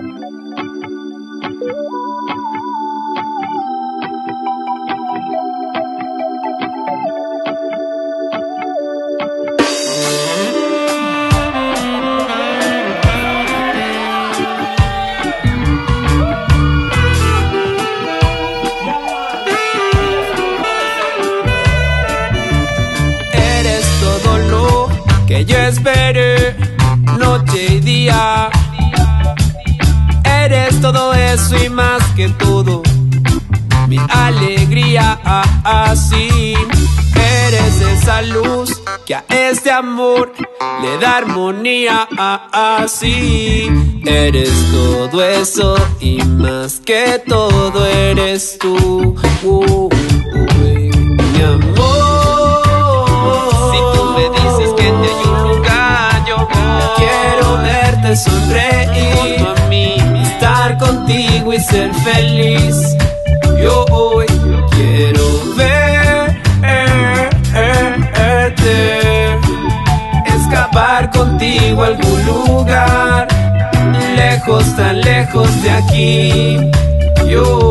Eres todo lo que yo esperé, noche y día. Eres todo eso y más que todo. Mi alegría, así. Eres esa luz que a este amor le da armonía, así. Eres todo eso y más que todo eres tú. Uh, uh, uh, mi amor. Si tú me dices que te hay un lugar, yo. Quiero verte sonreír, ser feliz. Yo hoy quiero verte, escapar contigo a algún lugar, lejos, tan lejos de aquí. Yo